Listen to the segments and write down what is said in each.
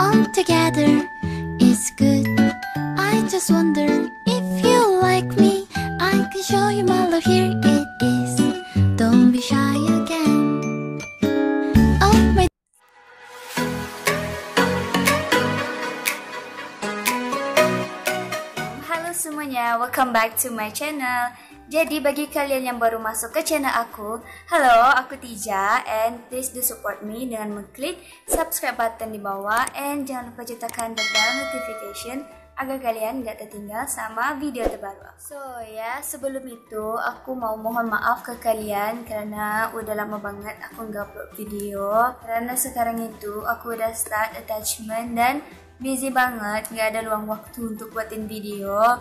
all together is good. I just wonder if you like me. I can show you my love. Here it is. Don't be shy again. Oh my. Halo semuanya, welcome back to my channel. Jadi bagi kalian yang baru masuk ke channel aku, halo, aku Tija and please do support me dengan mengklik subscribe button di bawah and jangan lupa the bell notification agar kalian gak tertinggal sama video terbaru. So ya, sebelum itu aku mau mohon maaf ke kalian karena udah lama banget aku nggak upload video. Karena sekarang itu aku udah start attachment dan busy banget, nggak ada luang waktu untuk buatin video.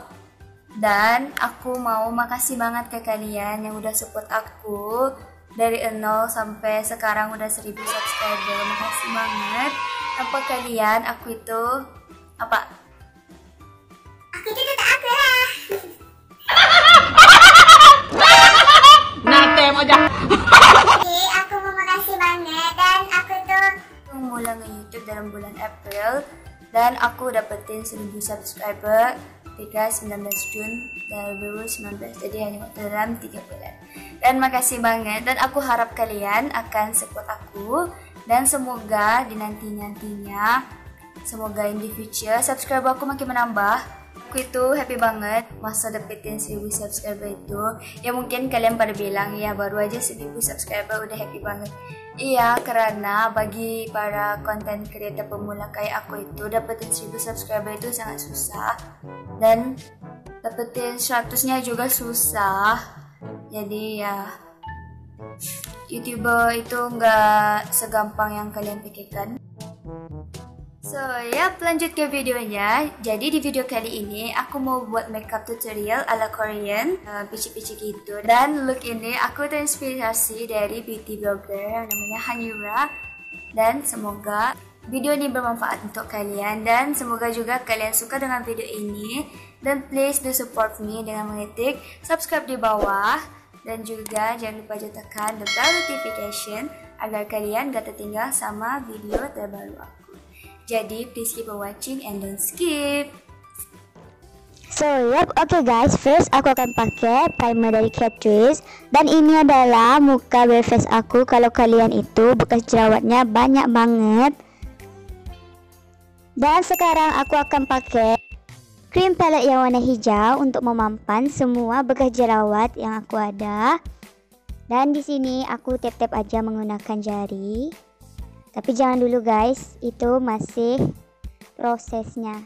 Dan aku mau makasih banget ke kalian yang udah support aku dari 0 sampai sekarang udah 1000 subscriber. Makasih banget. Tanpa kalian aku itu apa? Aku itu tetap aku lah. Nate. Jadi aku mau makasih banget dan aku tuh mulai nge-youtube dalam bulan April dan aku dapetin 1000 subscriber ketika 19 Jun 2019 jadi hanya dalam 3 bulan. Dan makasih banget dan aku harap kalian akan support aku dan semoga di nanti-nantinya semoga in the future subscriber aku makin menambah aku itu happy banget masa dapetin 1000 subscriber itu. Ya mungkin kalian pada bilang ya baru aja 1000 subscriber udah happy banget. Iya karena bagi para content creator pemula kayak aku itu dapetin 1000 subscriber itu sangat susah. Dan dapetin 100 nya juga susah. Jadi ya youtuber itu nggak segampang yang kalian pikirkan So ya lanjut ke videonya. Jadi di video kali ini aku mau buat makeup tutorial ala Korean uh, Pici-pici gitu. Dan look ini aku terinspirasi dari beauty blogger yang namanya Hanyura. Dan semoga video ini bermanfaat untuk kalian. Dan semoga juga kalian suka dengan video ini. Dan please do support me dengan mengetik subscribe di bawah. Dan juga jangan lupa tekan the bell notification Agar kalian gak tertinggal sama video terbaru aku jadi please keep watching and don't skip. So, yep, oke okay guys, first aku akan pakai primer dari Catrice Dan ini adalah muka bare face aku. Kalau kalian itu bekas jerawatnya banyak banget. Dan sekarang aku akan pakai Cream palette yang warna hijau Untuk memampan semua bekas jerawat yang aku ada. Dan di sini aku tap-tap aja menggunakan jari tapi jangan dulu guys, itu masih prosesnya.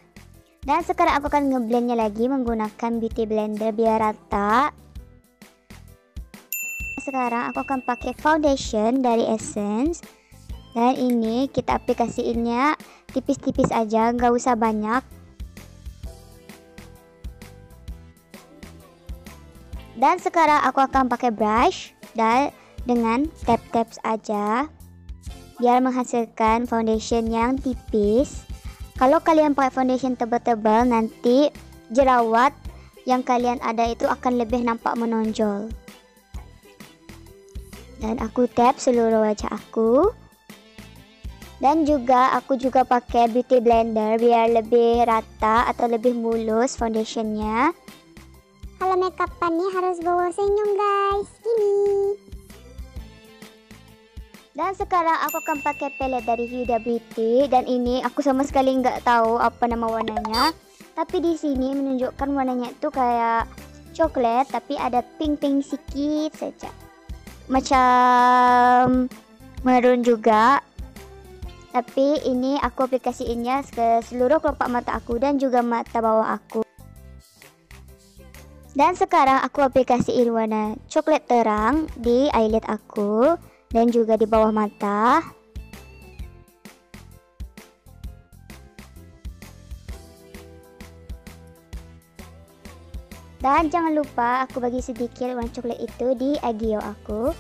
Dan sekarang aku akan ngeblendnya lagi menggunakan beauty blender biar rata. Sekarang aku akan pakai foundation dari Essence. Dan ini kita aplikasiinnya tipis-tipis aja, nggak usah banyak. Dan sekarang aku akan pakai brush dan dengan tap-taps aja biar menghasilkan foundation yang tipis. Kalau kalian pakai foundation tebal-tebal nanti jerawat yang kalian ada itu akan lebih nampak menonjol. Dan aku tap seluruh wajah aku. Dan juga aku juga pakai beauty blender biar lebih rata atau lebih mulus foundationnya. kalau makeupan nih harus bawa senyum guys. Gini. Dan sekarang aku akan pakai palette dari Huda Beauty dan ini aku sama sekali nggak tahu apa nama warnanya. Tapi di sini menunjukkan warnanya itu kayak coklat tapi ada pink-pink sedikit saja. Macam maroon juga. Tapi ini aku aplikasiinnya ke seluruh kelopak mata aku dan juga mata bawah aku. Dan sekarang aku aplikasiin warna coklat terang di eyelid aku dan juga di bawah mata. Dan jangan lupa aku bagi sedikit warna coklat itu di agio aku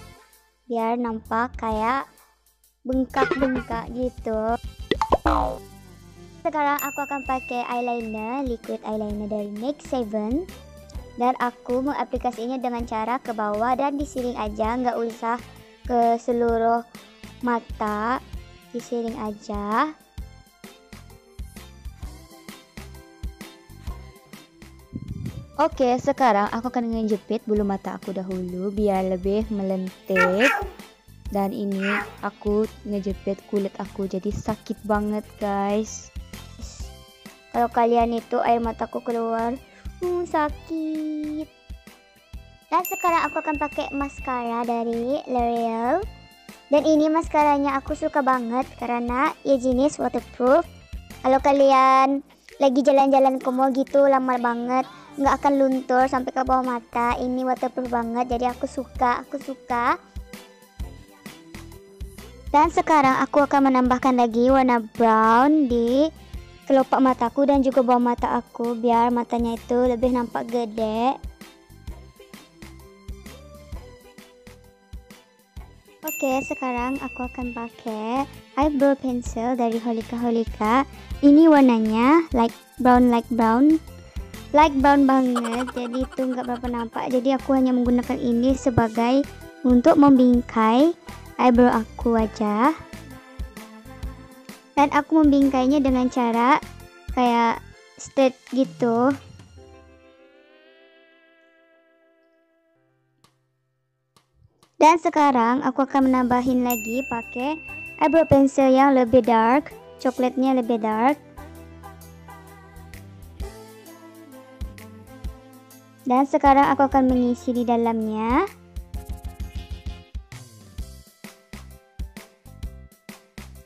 biar nampak kayak bengkak-bengkak gitu. Sekarang aku akan pakai eyeliner, liquid eyeliner dari NYX 7 dan aku mengaplikasinya dengan cara ke bawah dan disiring aja, nggak usah ke seluruh mata disiring aja Oke, sekarang aku akan ngejepit bulu mata aku dahulu biar lebih melentik. Dan ini aku ngejepit kulit aku jadi sakit banget, guys. Kalau kalian itu air mataku keluar, hmm, sakit. Dan sekarang aku akan pakai maskara dari L'Oreal. Dan ini maskaranya aku suka banget karena ya jenis waterproof. Kalau kalian lagi jalan-jalan ke mall gitu lama banget nggak akan luntur sampai ke bawah mata ini waterproof banget jadi aku suka aku suka dan sekarang aku akan menambahkan lagi warna brown di kelopak mataku dan juga bawah mata aku biar matanya itu lebih nampak gede Oke, sekarang aku akan pakai eyebrow pencil dari Holika Holika. Ini warnanya like brown like brown. Light brown banget jadi itu nggak berapa nampak. Jadi aku hanya menggunakan ini sebagai untuk membingkai eyebrow aku aja. Dan aku membingkainya dengan cara kayak straight gitu dan sekarang aku akan menambahin lagi pakai eyebrow pencil yang lebih dark coklatnya lebih dark Dan sekarang aku akan mengisi di dalamnya.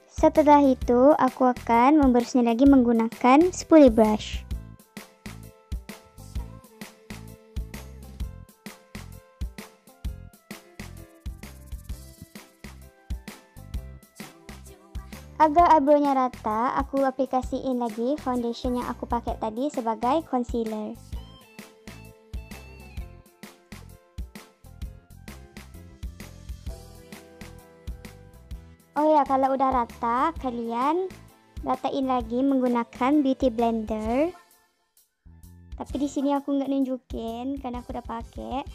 Setelah itu, aku akan membersihnya lagi menggunakan spoolie brush. Agar eyebrownya rata, aku aplikasiin lagi foundation yang aku pakai tadi sebagai concealer. Oh ya, kalau udah rata, kalian ratain lagi menggunakan beauty blender. Tapi di sini aku nggak nunjukin karena aku udah pakai.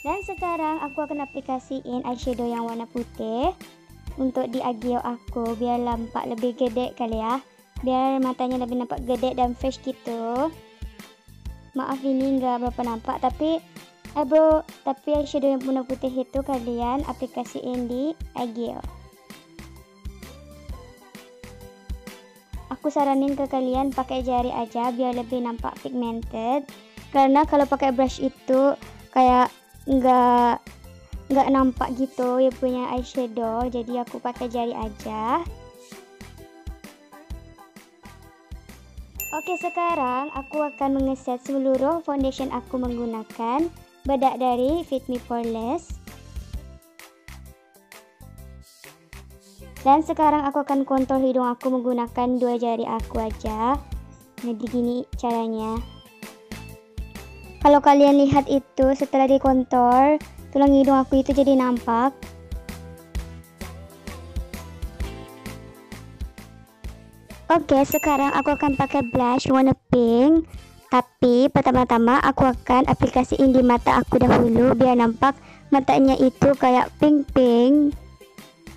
Dan sekarang aku akan aplikasiin eyeshadow yang warna putih untuk di agio aku biar nampak lebih gede kali ya. Biar matanya lebih nampak gede dan fresh gitu. Maaf ini nggak berapa nampak tapi eyebrow tapi eyeshadow yang warna putih itu kalian aplikasiin di agio. aku saranin ke kalian pakai jari aja biar lebih nampak pigmented karena kalau pakai brush itu kayak nggak nggak nampak gitu ya punya eyeshadow jadi aku pakai jari aja Oke sekarang aku akan mengeset seluruh foundation aku menggunakan bedak dari Fit Me Poreless Dan sekarang aku akan kontrol hidung aku menggunakan dua jari aku aja. Jadi gini caranya. Kalau kalian lihat itu setelah dikontor, tulang hidung aku itu jadi nampak. Oke, sekarang aku akan pakai blush warna pink. Tapi pertama-tama aku akan aplikasiin di mata aku dahulu biar nampak matanya itu kayak pink-pink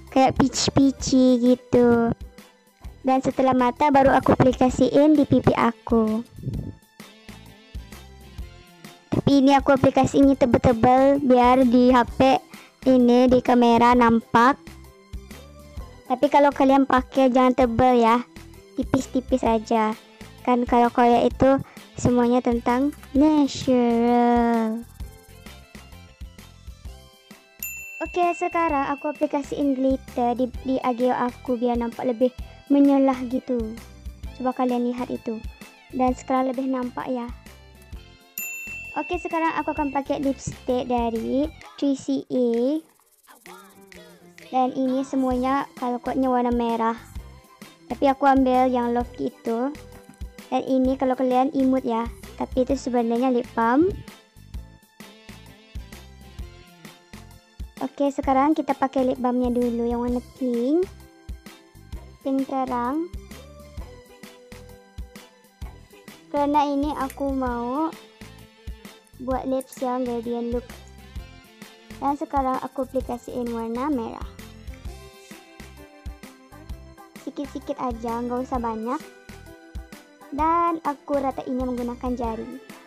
kayak peach-peachy gitu dan setelah mata baru aku aplikasiin di pipi aku tapi ini aku aplikasinya tebel-tebel biar di HP ini di kamera nampak tapi kalau kalian pakai jangan tebel ya tipis-tipis aja kan kalau kayak itu semuanya tentang natural Oke, sekarang aku aplikasiin glitter di, di agio aku biar nampak lebih menyelah gitu. Coba kalian lihat itu. Dan sekarang lebih nampak ya. Oke, sekarang aku akan pakai lipstick dari 3CE. Dan ini semuanya kalau kodnya warna merah. Tapi aku ambil yang love itu. Dan ini kalau kalian imut ya. Tapi itu sebenarnya lip balm. Oke, sekarang kita pakai lip balmnya dulu yang warna pink. Pink terang. Karena ini aku mau buat lips yang gradient look dan sekarang aku aplikasiin warna merah sikit-sikit aja nggak usah banyak dan aku ratainnya menggunakan jari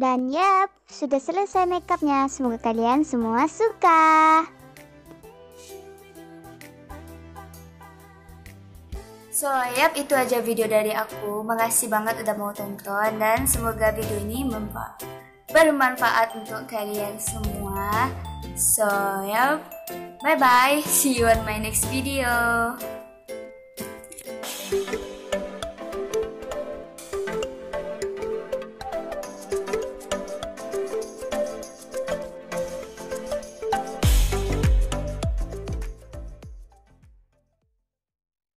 Dan yap, sudah selesai makeupnya. Semoga kalian semua suka. So, yap, itu aja video dari aku. Makasih banget udah mau tonton dan semoga video ini bermanfaat untuk kalian semua. So, yap, bye bye. See you on my next video.